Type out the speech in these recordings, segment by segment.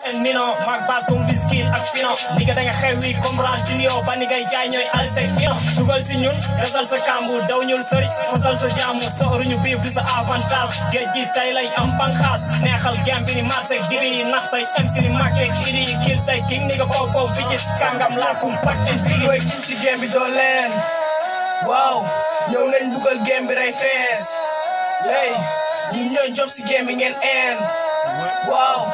en mino mag bas comme biscuit ak fino ni da nga xew wi comprendre ba ni ngay jaay ñooy alsek fino dugal si ñun resal sa kambu daw ñul sori fasal sa jaamu sooruñu biif du sa avantage géej gi tay lay am banxaas neexal gem bi ni marché dibi yi nax MC ni makke idi yi kill say king ni nga pow bitches kàngam laakum pak en tigi mooy kin ci game bi doo leen waaw ñëw nañ dugal game bi rey fees hey ñun ñooy job si game bi ngeen een waaw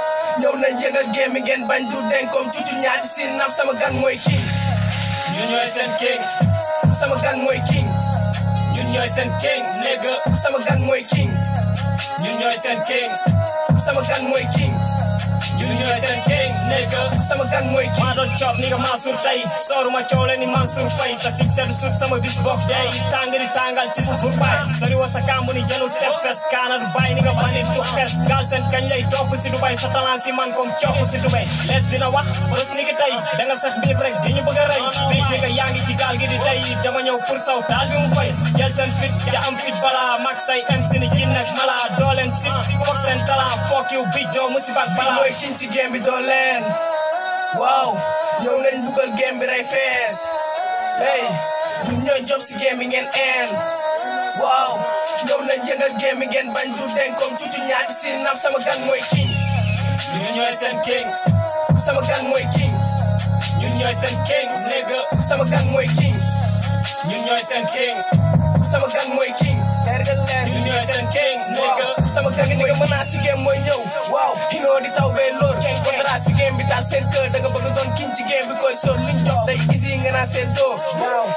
ñëw nañ yëngal game ngeen bañ du den comme cucu ñaati si nam sama gang mooy king. Ñun ñooy seen king. Sama gang mooy king. Ñun ñooy seen king nigga. Sama gang mooy king. Ñun ñooy seen king. Sama gang mooy king. Ñun ñooy seen king nigga sama gang mooy coob Faye. Sa sig sedd sut sama bis bof day. Tàng di tàngal ci sa si Dubai. Sa talent si man comme coow si Dubai. Lees dina da nga sax biib rek a rey. Bii ni nga yaa mu MC ni jin king ci game bi doo leen. Waaw ñëw nañ dugal game bi rey fees hey ñun ñooy job si game bi ngeen een waaw ñëw nañ yëngal game bi ngeen bañ du den comme tuuti ñaati si nam sama gang mooy king. Ñun ñooy seen king. Sama gang mooy king. Ñun ñooy seen king nigga. Sama gang mooy king. Ñun ñooy seen king. Sama gang mooy king. Ñun ñooy seen king nigga. Sama gang ni nga mën naa si game mooy ñëw waaw xinoo di taw bee lóor contrat si game bi taal seen kër da nga bëgg doon kiñ ci game bi koy sóor luñ jox day easy nga naa seen doo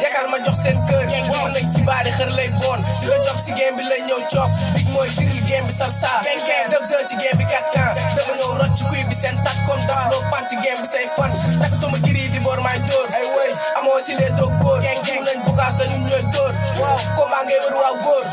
yaakaar ma jox seen kër. Waaw. Nag si baari xër lay si nga jox si game bi lay ñëw coop big mooy diril game bi salsa. Def jeu ci game bi kat kan dafa ñëw rot ci kuy bi seen tat comme daf loo pan ci game bi say fan. Takkatuma giri di boor may dóor. Ay woy amoo si lee doog góor. Ñun nañ bukaas dañu ñooy dóor. Waaw. Combat ngay wër waaw góor.